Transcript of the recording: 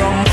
strong